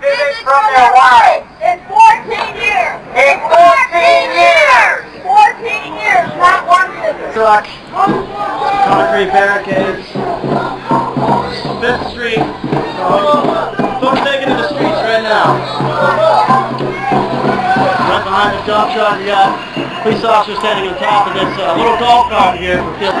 visits from their wives. In 14 years. In 14 years. 14 years, not one visit. truck, concrete barricades, Fifth Street. So, folks taking to the streets right now. Right behind the dump truck, we got police officers standing on top of this uh, little golf cart here for field.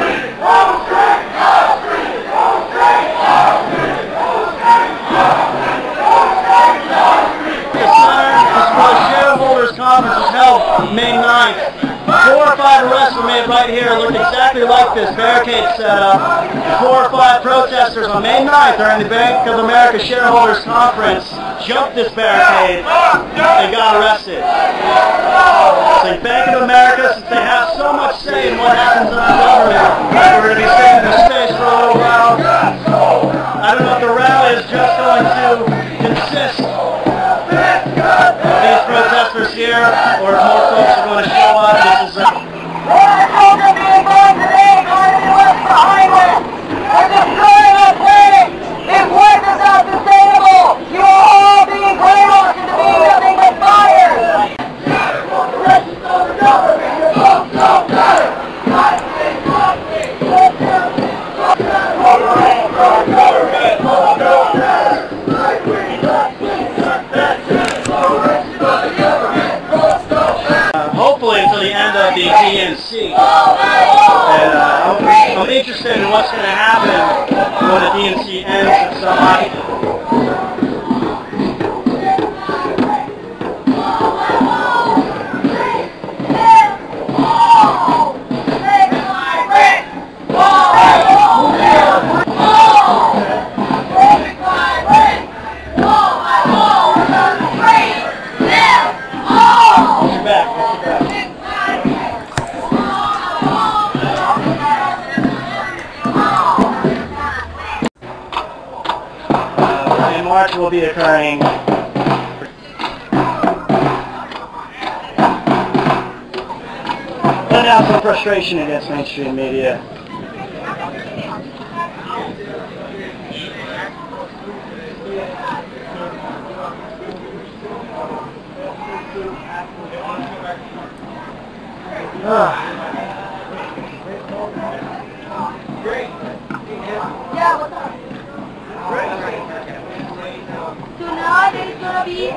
Arrests right here, looked exactly like this barricade setup. Four or five protesters on May 9th during the Bank of America Shareholders Conference jumped this barricade and got arrested. So Bank of America, since they have so much say in what happens in our government, we're going to be staying in this space for a little while. I don't know if the rally is just going to consist of these protesters here, or if more folks are going to show up. The end of the DNC. And uh, I'm, I'm interested in what's going to happen when the DNC ends. So I, Will be occurring. Letting out some frustration against mainstream media. Ah. Yeah, what's up? Tonight is gonna be